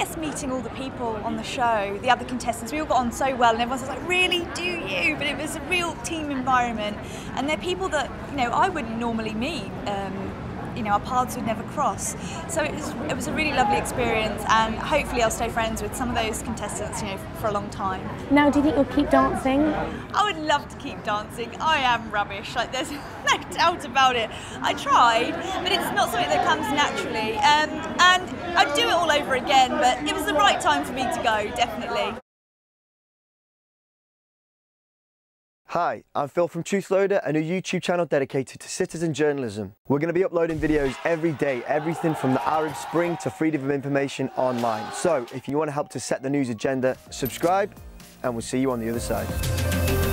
guess meeting all the people on the show, the other contestants, we all got on so well, and everyone was like, "Really, do you?" But it was a real team environment, and they're people that you know I wouldn't normally meet. Um, you know, our paths would never cross. So it was, it was a really lovely experience, and hopefully I'll stay friends with some of those contestants, you know, for a long time. Now, do you think you'll keep dancing? I would love to keep dancing. I am rubbish, like there's no doubt about it. I tried, but it's not something that comes naturally. Um, and I'd do it all over again, but it was the right time for me to go, definitely. Hi, I'm Phil from Truthloader, a new YouTube channel dedicated to citizen journalism. We're going to be uploading videos every day, everything from the Arab Spring to freedom of information online. So if you want to help to set the news agenda, subscribe and we'll see you on the other side.